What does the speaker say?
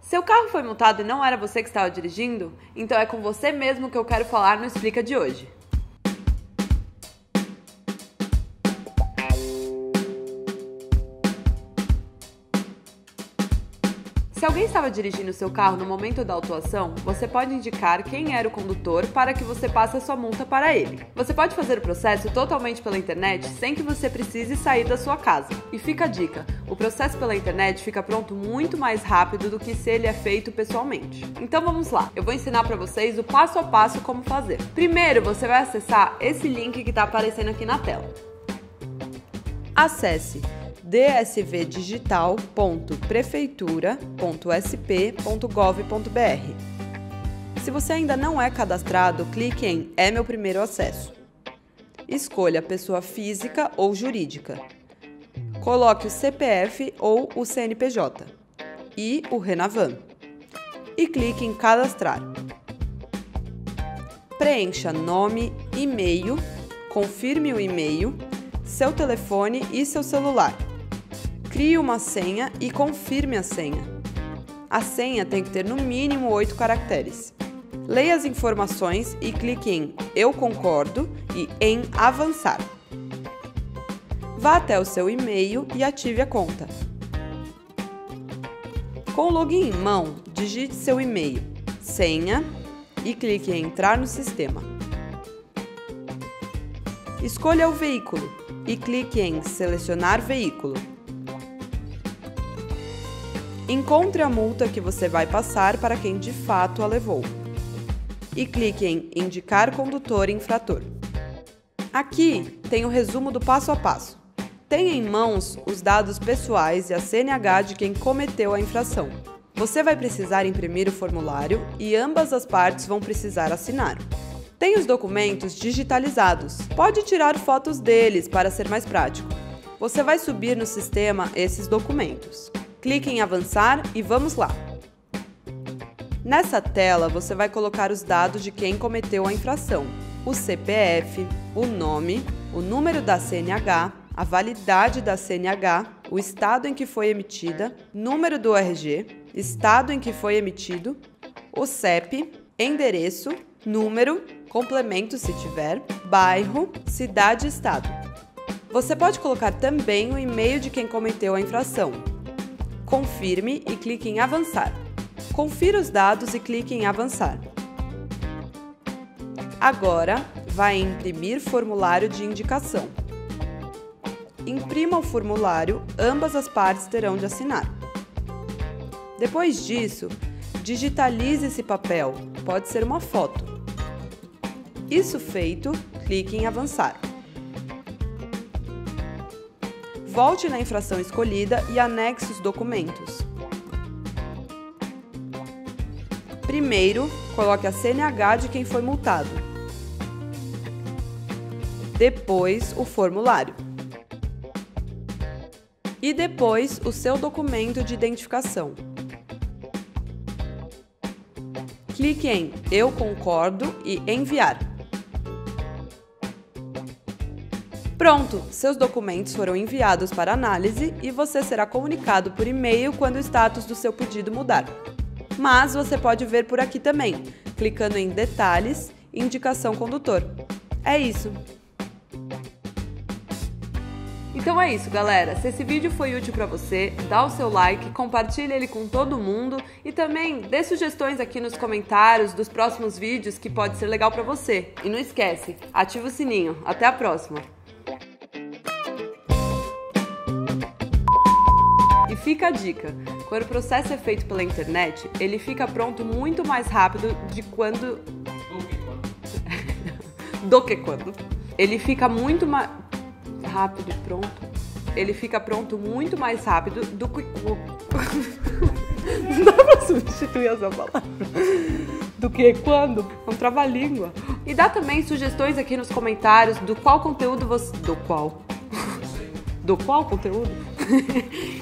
Seu carro foi multado e não era você que estava dirigindo? Então é com você mesmo que eu quero falar no Explica de hoje. Se alguém estava dirigindo seu carro no momento da autuação, você pode indicar quem era o condutor para que você passe a sua multa para ele. Você pode fazer o processo totalmente pela internet sem que você precise sair da sua casa. E fica a dica: o processo pela internet fica pronto muito mais rápido do que se ele é feito pessoalmente. Então vamos lá, eu vou ensinar para vocês o passo a passo como fazer. Primeiro, você vai acessar esse link que está aparecendo aqui na tela. Acesse dsvdigital.prefeitura.sp.gov.br. Se você ainda não é cadastrado, clique em É meu primeiro acesso. Escolha pessoa física ou jurídica. Coloque o CPF ou o CNPJ e o Renavan. E clique em Cadastrar. Preencha nome, e-mail, confirme o e-mail, seu telefone e seu celular Crie uma senha e confirme a senha. A senha tem que ter no mínimo 8 caracteres. Leia as informações e clique em Eu concordo e em Avançar. Vá até o seu e-mail e ative a conta. Com o login em mão, digite seu e-mail, senha e clique em Entrar no sistema. Escolha o veículo e clique em Selecionar veículo. Encontre a multa que você vai passar para quem de fato a levou. E clique em Indicar condutor infrator. Aqui tem o resumo do passo a passo. Tenha em mãos os dados pessoais e a CNH de quem cometeu a infração. Você vai precisar imprimir o formulário e ambas as partes vão precisar assinar. Tem os documentos digitalizados. Pode tirar fotos deles para ser mais prático. Você vai subir no sistema esses documentos. Clique em avançar e vamos lá! Nessa tela, você vai colocar os dados de quem cometeu a infração: o CPF, o nome, o número da CNH, a validade da CNH, o estado em que foi emitida, número do RG, estado em que foi emitido, o CEP, endereço, número, complemento se tiver, bairro, cidade e estado. Você pode colocar também o e-mail de quem cometeu a infração, confirme e clique em Avançar. Confira os dados e clique em Avançar. Agora, vai em Imprimir formulário de indicação. Imprima o formulário, ambas as partes terão de assinar. Depois disso, digitalize esse papel, pode ser uma foto. Isso feito, clique em Avançar. Volte na infração escolhida e anexe os documentos. Primeiro, coloque a CNH de quem foi multado. Depois, o formulário. E depois, o seu documento de identificação. Clique em Eu concordo e Enviar. Pronto, seus documentos foram enviados para análise e você será comunicado por e-mail quando o status do seu pedido mudar. Mas você pode ver por aqui também, clicando em Detalhes e Indicação Condutor. É isso! Então é isso, galera. Se esse vídeo foi útil para você, dá o seu like, compartilhe ele com todo mundo e também dê sugestões aqui nos comentários dos próximos vídeos que pode ser legal para você. E não esquece, ativa o sininho. Até a próxima. Fica a dica: quando o processo é feito pela internet, ele fica pronto muito mais rápido de quando. Do que quando. Ele fica muito mais rápido e pronto. Ele fica pronto muito mais rápido do que. Não dá pra substituir essa palavra. Do que quando? É um trava-língua. E dá também sugestões aqui nos comentários do qual conteúdo você. Do qual? Do qual conteúdo?